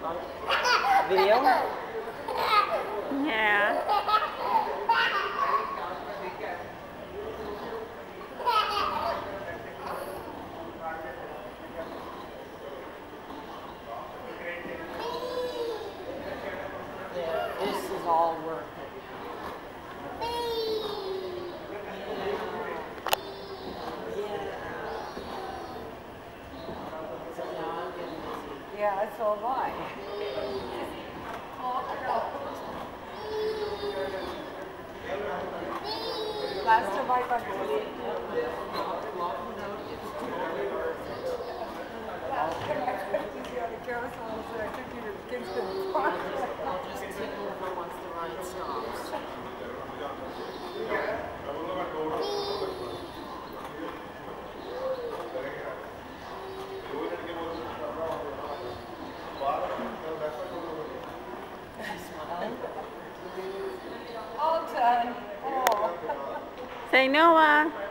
Video? Yeah. Yeah, this is all work. Yeah, so am I. Last time I got Say Noah.